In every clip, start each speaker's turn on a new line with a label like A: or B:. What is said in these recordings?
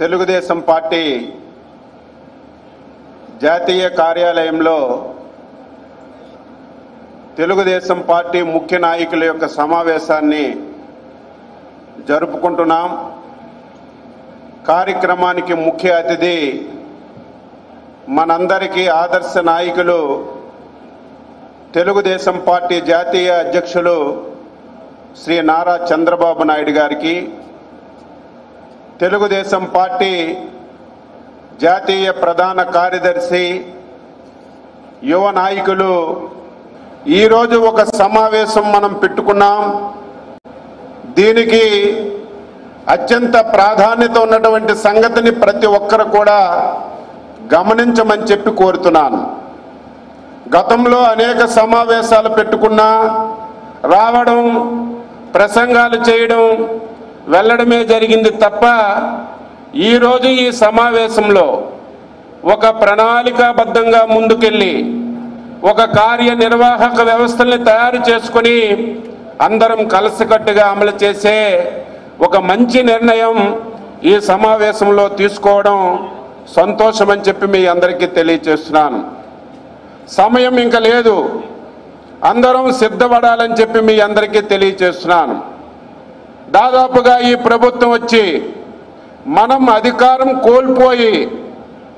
A: Telugu Desam party జాతీయ కార్యాలయంలో Telugu Desam party ముఖ్య నాయకుల యొక్క సమావేశాన్ని జరుపుకుంటున్నాం. కార్యక్రమానికి ముఖ్య అతిథి మనందరికీ ఆదర్శ నాయకులు తెలుగుదేశం పార్టీ జాతీయ అధ్యక్షులు శ్రీ నారా చంద్రబాబు నాయుడు గారికి తెలుగుదేశం పార్టీ జాతీయ ప్రధాన కార్యదర్శి యువ నాయకులు ఈరోజు ఒక సమావేశం మనం పెట్టుకున్నాం. దీనికి అత్యంత ప్రాధాన్యత ఉన్నటువంటి సంగతిని ప్రతి ఒక్కరు కూడా గమనించమని చెప్పి కోరుతున్నాను. గతంలో అనేక సమావేశాలు పెట్టుకున్నా రావడం ప్రసంగాలు చేయడం వెళ్ళడమే జరిగింది తప్ప ఈరోజు ఈ సమావేశంలో ఒక ప్రణాళికాబద్ధంగా ముందుకెళ్ళి ఒక కార్యనిర్వాహక వ్యవస్థల్ని తయారు చేసుకొని అందరం కలిసికట్టుగా అమలు చేసే ఒక మంచి నిర్ణయం ఈ సమావేశంలో తీసుకోవడం సంతోషమని చెప్పి మీ అందరికీ తెలియచేస్తున్నాను. సమయం ఇంకా లేదు. అందరం సిద్ధపడాలని చెప్పి మీ అందరికీ తెలియచేస్తున్నాను. దాదాపుగా ఈ ప్రభుత్వం వచ్చి మనం అధికారం కోల్పోయి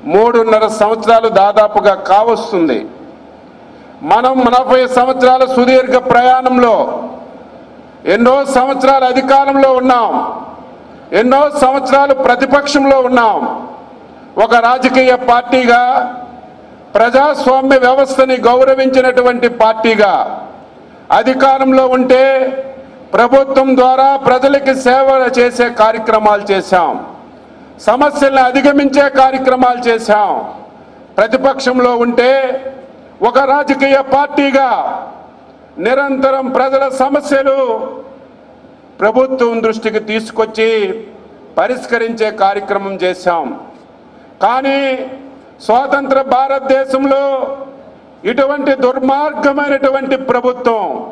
A: మూడున్నర సంవత్సరాలు దాదాపుగా కావస్తుంది. మనం నలభై సంవత్సరాల సుదీర్ఘ ప్రయాణంలో ఎన్నో సంవత్సరాలు అధికారంలో ఉన్నాం. ఎన్నో సంవత్సరాలు ప్రతిపక్షంలో ఉన్నాం. ఒక రాజకీయ పార్టీగా ప్రజాస్వామ్య వ్యవస్థని గౌరవించినటువంటి పార్టీగా అధికారంలో ఉంటే ప్రభుత్వం ద్వారా ప్రజలకి సేవ చేసే కార్యక్రమాలు చేశాం. సమస్యలను అధిగమించే కార్యక్రమాలు చేశాం. ప్రతిపక్షంలో ఉంటే ఒక రాజకీయ పార్టీగా నిరంతరం ప్రజల సమస్యలు ప్రభుత్వం దృష్టికి తీసుకొచ్చి పరిష్కరించే కార్యక్రమం చేశాం. కానీ స్వాతంత్ర భారతదేశంలో ఇటువంటి దుర్మార్గమైనటువంటి ప్రభుత్వం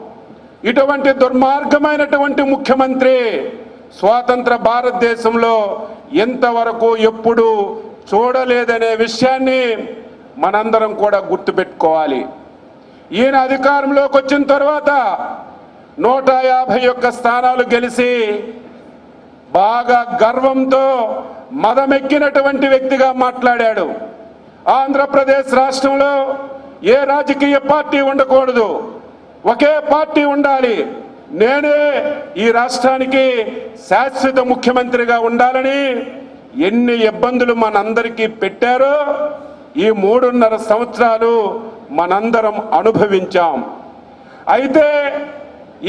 A: ఇటువంటి దుర్మార్గమైనటువంటి ముఖ్యమంత్రి స్వాతంత్ర భారతదేశంలో ఎంతవరకు ఎప్పుడు చూడలేదనే విషయాన్ని మనందరం కూడా గుర్తుపెట్టుకోవాలి. ఈయన అధికారంలోకి వచ్చిన తర్వాత నూట యాభై ఒక్క స్థానాలు గెలిచి బాగా గర్వంతో మదమెక్కినటువంటి వ్యక్తిగా మాట్లాడాడు. ఆంధ్రప్రదేశ్ రాష్ట్రంలో ఏ రాజకీయ పార్టీ ఉండకూడదు. ఒకే పార్టీ ఉండాలి. నేనే ఈ రాష్ట్రానికి శాశ్వత ముఖ్యమంత్రిగా ఉండాలని ఎన్ని ఇబ్బందులు మనందరికీ పెట్టారో ఈ మూడున్నర సంవత్సరాలు మనందరం అనుభవించాం. అయితే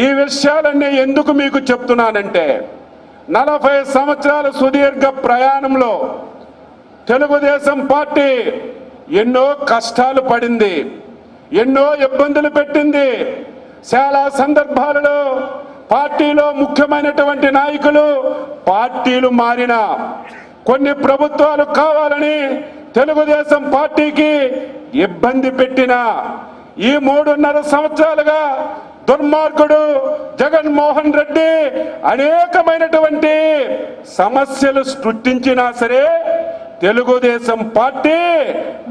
A: ఈ విషయాలన్నీ ఎందుకు మీకు చెప్తున్నానంటే నలభై సంవత్సరాల సుదీర్ఘ ప్రయాణంలో తెలుగుదేశం పార్టీ ఎన్నో కష్టాలు పడింది. ఎన్నో ఇబ్బందులు పెట్టింది. చాలా సందర్భాలలో పార్టీలో ముఖ్యమైనటువంటి నాయకులు పార్టీలు మారిన కొన్ని ప్రభుత్వాలు కావాలని తెలుగుదేశం పార్టీకి ఇబ్బంది పెట్టిన ఈ మూడున్నర సంవత్సరాలుగా దుర్మార్గుడు జగన్మోహన్ రెడ్డి అనేకమైనటువంటి సమస్యలు సృష్టించినా సరే తెలుగుదేశం పార్టీ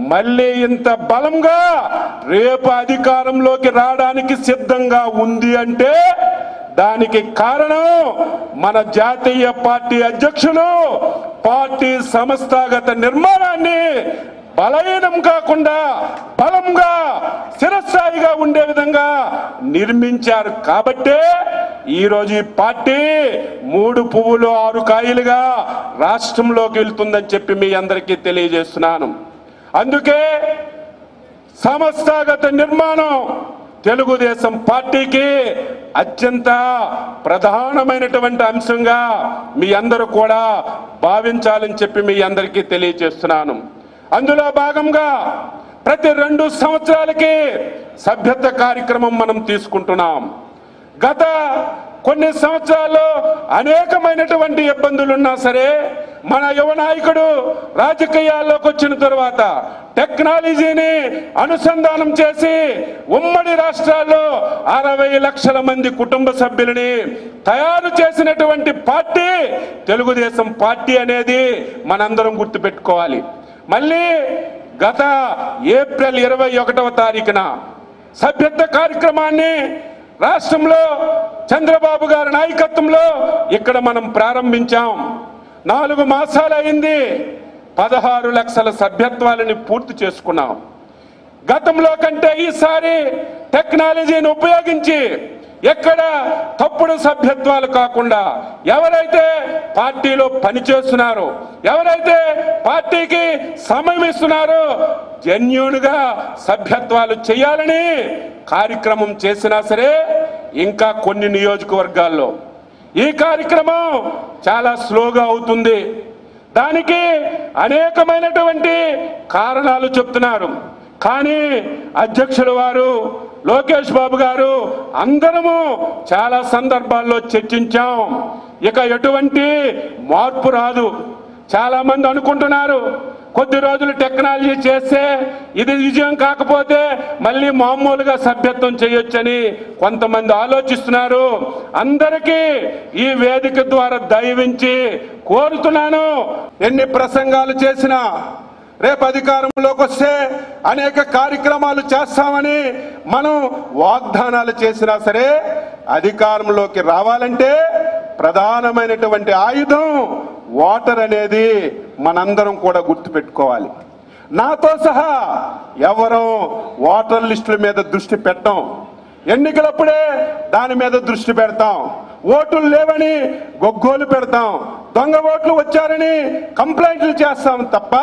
A: మళ్ళీ ఇంత బలంగా రేపు అధికారంలోకి రావడానికి సిద్ధంగా ఉంది అంటే దానికి కారణం మన జాతీయ పార్టీ అధ్యక్షులు పార్టీ సంస్థాగత నిర్మాణాన్ని బలహీనం కాకుండా బలంగా స్థిరస్థాయిగా ఉండే విధంగా నిర్మించారు. కాబట్టే ఈరోజు ఈ పార్టీ మూడు పువ్వులు ఆరు కాయలుగా రాష్ట్రంలోకి వెళ్తుందని చెప్పి మీ అందరికీ తెలియజేస్తున్నాను. అందుకే సంస్థాగత నిర్మాణం తెలుగుదేశం పార్టీకి అత్యంత ప్రధానమైనటువంటి అంశంగా మీ అందరూ కూడా భావించాలని చెప్పి మీ అందరికీ తెలియజేస్తున్నాను. అందులో భాగంగా ప్రతి రెండు సంవత్సరాలకి సభ్యత్వ కార్యక్రమం మనం తీసుకుంటున్నాం. గత కొన్ని సంవత్సరాల్లో అనేకమైనటువంటి ఇబ్బందులు ఉన్నా సరే
B: మన యువ నాయకుడు రాజకీయాల్లోకి వచ్చిన తర్వాత టెక్నాలజీని అనుసంధానం చేసి ఉమ్మడి రాష్ట్రాల్లో అరవై లక్షల మంది కుటుంబ సభ్యులని తయారు చేసినటువంటి పార్టీ తెలుగుదేశం పార్టీ అనేది మనందరం గుర్తుపెట్టుకోవాలి. మళ్ళీ గత ఏప్రిల్ ఇరవై ఒకటవ తారీఖున సభ్యత్వ కార్యక్రమాన్ని రాష్ట్రంలో చంద్రబాబు గారి నాయకత్వంలో ఇక్కడ మనం ప్రారంభించాం. నాలుగు మాసాలైంది పదహారు లక్షల సభ్యత్వాలని పూర్తి చేసుకున్నాం. గతంలో కంటే ఈసారి టెక్నాలజీని ఉపయోగించి ఎక్కడ తప్పుడు సభ్యత్వాలు కాకుండా ఎవరైతే పార్టీలో పనిచేస్తున్నారో ఎవరైతే పార్టీకి సమయం ఇస్తున్నారో జెన్యున్గా సభ్యత్వాలు చేయాలని కార్యక్రమం చేసినా సరే ఇంకా కొన్ని నియోజకవర్గాల్లో ఈ కార్యక్రమం చాలా స్లోగా అవుతుంది. దానికి అనేకమైనటువంటి కారణాలు చెప్తున్నారు. కానీ అధ్యక్షుల వారు లోకేష్ బాబు గారు అందరము చాలా సందర్భాల్లో చర్చించాం. ఇక ఎటువంటి మార్పు రాదు. చాలా మంది అనుకుంటున్నారు కొద్ది రోజులు టెక్నాలజీ చేస్తే ఇది విజయం కాకపోతే మళ్ళీ మామూలుగా సభ్యత్వం చేయొచ్చని కొంతమంది ఆలోచిస్తున్నారు. అందరికీ ఈ వేదిక ద్వారా దయవించి కోరుతున్నాను ఎన్ని ప్రసంగాలు చేసినా రేపు అధికారంలోకి వస్తే అనేక కార్యక్రమాలు చేస్తామని మనం వాగ్దానాలు చేసినా సరే అధికారంలోకి రావాలంటే ప్రధానమైనటువంటి ఆయుధం ఓటర్ అనేది మనందరం కూడా గుర్తుపెట్టుకోవాలి. నాతో సహా ఎవరు ఓటర్ లిస్టుల మీద దృష్టి పెట్టం. ఎన్నికలప్పుడే దాని మీద దృష్టి పెడతాం. ఓట్లు లేవని గొగ్గోలు పెడతాం. దొంగ ఓట్లు వచ్చారని కంప్లైంట్లు చేస్తాం తప్ప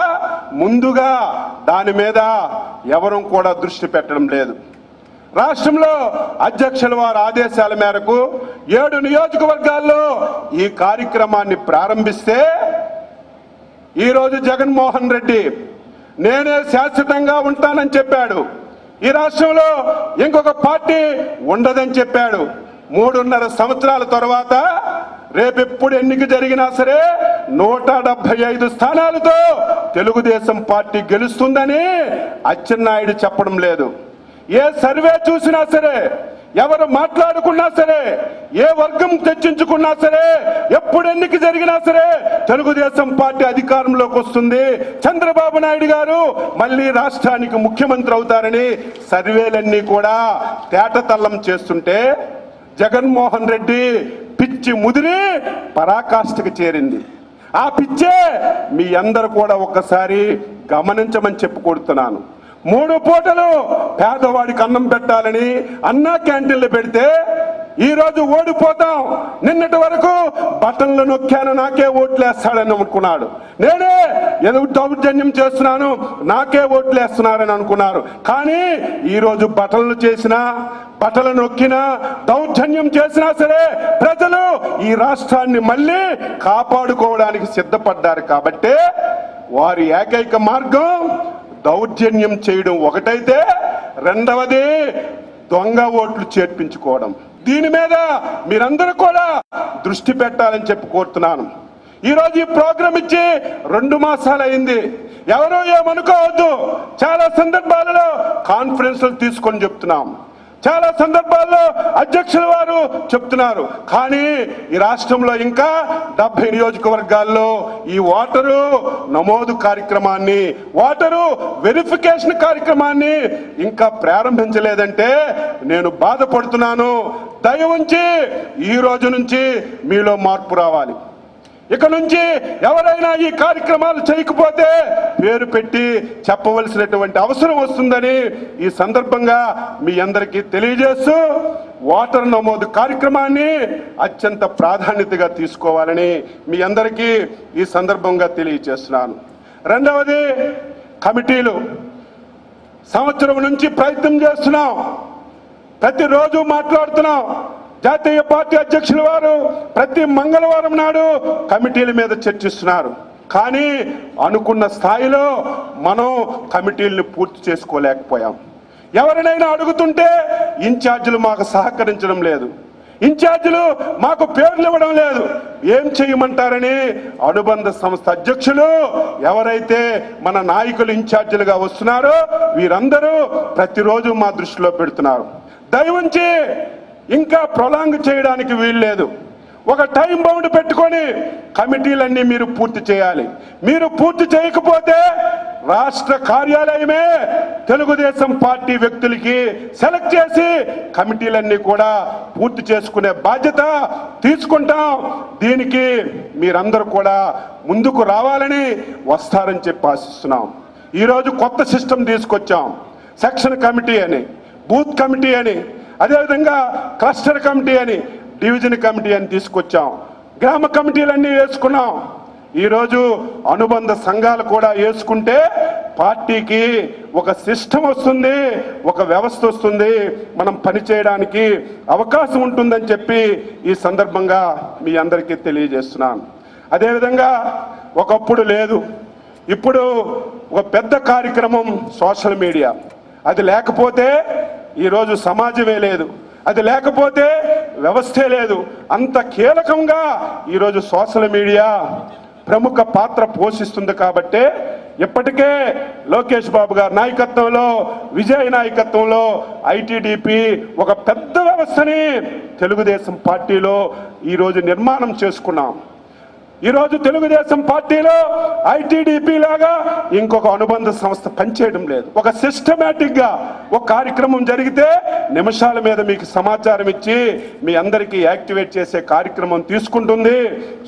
B: ముందుగా దాని మీద ఎవరూ కూడా దృష్టి పెట్టడం లేదు. రాష్ట్రంలో అధ్యక్షుల వారి ఆదేశాల మేరకు ఏడు నియోజకవర్గాల్లో ఈ కార్యక్రమాన్ని ప్రారంభిస్తే ఈరోజు జగన్మోహన్ రెడ్డి నేనే శాశ్వతంగా ఉంటానని చెప్పాడు. ఈ రాష్ట్రంలో ఇంకొక పార్టీ ఉండదని చెప్పాడు. మూడున్నర సంవత్సరాల తర్వాత రేపెప్పుడు ఎన్నిక జరిగినా సరే నూట డెబ్బై ఐదు స్థానాలతో తెలుగుదేశం పార్టీ గెలుస్తుందని అచ్చెన్నాయుడు చెప్పడం లేదు. ఏ సర్వే చూసినా సరే ఎవరు మాట్లాడుకున్నా సరే ఏ వర్గం చర్చించుకున్నా సరే ఎప్పుడు ఎన్నిక జరిగినా సరే తెలుగుదేశం పార్టీ అధికారంలోకి వస్తుంది. చంద్రబాబు నాయుడు గారు మళ్ళీ రాష్ట్రానికి ముఖ్యమంత్రి అవుతారని సర్వేలన్నీ కూడా తేటతల్లం చేస్తుంటే జగన్మోహన్ రెడ్డి పిచ్చి ముదిరి పరాకాష్ఠకి చేరింది. ఆ పిచ్చే మీ అందరు కూడా ఒక్కసారి గమనించమని చెప్పుకొడుతున్నాను మూడు పూటలు పేదవాడికి అన్నం పెట్టాలని అన్నా క్యాంటీన్లు పెడితే ఈరోజు ఓడిపోతాం. నిన్నటి వరకు బటన్లు నొక్కాను నాకే ఓట్లేస్తాడని అనుకున్నాడు. నేనే ఏదో దౌర్జన్యం చేస్తున్నాను నాకే ఓట్లు వేస్తున్నారని అనుకున్నారు. కానీ ఈరోజు రోజు చేసినా బట్టలు నొక్కినా దౌర్జన్యం చేసినా సరే ప్రజలు ఈ రాష్ట్రాన్ని మళ్ళీ కాపాడుకోవడానికి సిద్ధపడ్డారు కాబట్టే వారి ఏకైక మార్గం దౌర్జన్యం చేయడం ఒకటైతే రెండవది దొంగ ఓట్లు చేర్పించుకోవడం. దీని మీద మీరందరూ కూడా దృష్టి పెట్టాలని చెప్పి కోరుతున్నాను. ఈరోజు ఈ ప్రోగ్రాం ఇచ్చి రెండు మాసాలు అయింది ఎవరో ఏమనుకోవద్దు. చాలా సందర్భాలలో కాన్ఫరెన్స్లు తీసుకొని చెప్తున్నాం. చాలా సందర్భాల్లో అధ్యక్షుల వారు చెప్తున్నారు. కానీ ఈ రాష్ట్రంలో ఇంకా డెబ్బై నియోజకవర్గాల్లో ఈ ఓటరు నమోదు కార్యక్రమాన్ని ఓటరు వెరిఫికేషన్ కార్యక్రమాన్ని ఇంకా ప్రారంభించలేదంటే నేను బాధపడుతున్నాను. దయ ఉంచి ఈ రోజు నుంచి మీలో మార్పు రావాలి. ఇక నుంచి ఎవరైనా ఈ కార్యక్రమాలు చేయకపోతే పేరు పెట్టి చెప్పవలసినటువంటి అవసరం వస్తుందని ఈ సందర్భంగా మీ అందరికీ తెలియజేస్తూ ఓటర్ నమోదు కార్యక్రమాన్ని అత్యంత ప్రాధాన్యతగా తీసుకోవాలని మీ అందరికీ ఈ సందర్భంగా తెలియజేస్తున్నాను. రెండవది కమిటీలు. సంవత్సరం నుంచి ప్రయత్నం చేస్తున్నాం. ప్రతిరోజు మాట్లాడుతున్నాం. జాతీయ పార్టీ అధ్యక్షుల వారు ప్రతి మంగళవారం నాడు కమిటీల మీద చర్చిస్తున్నారు. కానీ అనుకున్న స్థాయిలో మనం కమిటీలను పూర్తి చేసుకోలేకపోయాం. ఎవరినైనా అడుగుతుంటే ఇన్ఛార్జీలు మాకు సహకరించడం లేదు. ఇన్ఛార్జీలు మాకు పేర్లు ఇవ్వడం లేదు. ఏం చేయమంటారని అనుబంధ సంస్థ అధ్యక్షులు ఎవరైతే మన నాయకులు ఇన్ఛార్జీలుగా వస్తున్నారో వీరందరూ ప్రతిరోజు మా దృష్టిలో పెడుతున్నారు. దయవుంచి ఇంకా ప్రొలాంగ్ చేయడానికి వీల్లేదు ఒక టైం బౌండ్ పెట్టుకొని కమిటీలన్నీ మీరు పూర్తి చేయాలి. మీరు పూర్తి చేయకపోతే రాష్ట్ర కార్యాలయమే తెలుగుదేశం పార్టీ వ్యక్తులకి సెలెక్ట్ చేసి కమిటీలన్నీ కూడా పూర్తి చేసుకునే బాధ్యత తీసుకుంటాం. దీనికి మీరందరూ కూడా ముందుకు రావాలని వస్తారని చెప్పి ఆశిస్తున్నాం. ఈరోజు కొత్త సిస్టమ్ తీసుకొచ్చాం. సెక్షన్ కమిటీ అని బూత్ కమిటీ అని అదేవిధంగా క్లస్టర్ కమిటీ అని డివిజన్ కమిటీ అని తీసుకొచ్చాం. గ్రామ కమిటీలన్నీ వేసుకున్నాం. ఈరోజు అనుబంధ సంఘాలు కూడా వేసుకుంటే పార్టీకి ఒక సిస్టమ్ వస్తుంది ఒక వ్యవస్థ వస్తుంది. మనం పనిచేయడానికి అవకాశం ఉంటుందని చెప్పి ఈ సందర్భంగా మీ అందరికీ తెలియజేస్తున్నాను. అదేవిధంగా ఒకప్పుడు లేదు. ఇప్పుడు ఒక పెద్ద కార్యక్రమం సోషల్ మీడియా. అది లేకపోతే ఈరోజు సమాజమే లేదు. అది లేకపోతే వ్యవస్థే లేదు. అంత కీలకంగా ఈరోజు సోషల్ మీడియా ప్రముఖ పాత్ర పోషిస్తుంది కాబట్టే ఇప్పటికే లోకేష్ బాబు గారి నాయకత్వంలో విజయ్ నాయకత్వంలో ఐటీడీపీ ఒక పెద్ద వ్యవస్థని తెలుగుదేశం పార్టీలో ఈరోజు నిర్మాణం చేసుకున్నాం. ఈరోజు తెలుగుదేశం పార్టీలో ఐటీడీపీ లాగా ఇంకొక అనుబంధ సంస్థ పనిచేయడం లేదు. ఒక సిస్టమేటిక్గా ఒక కార్యక్రమం జరిగితే నిమిషాల మీద మీకు సమాచారం ఇచ్చి మీ అందరికీ యాక్టివేట్ చేసే కార్యక్రమం తీసుకుంటుంది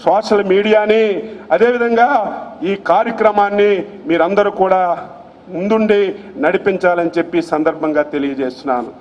B: సోషల్ మీడియాని. అదేవిధంగా ఈ కార్యక్రమాన్ని మీరందరూ కూడా ముందుండి నడిపించాలని చెప్పి సందర్భంగా తెలియజేస్తున్నాను.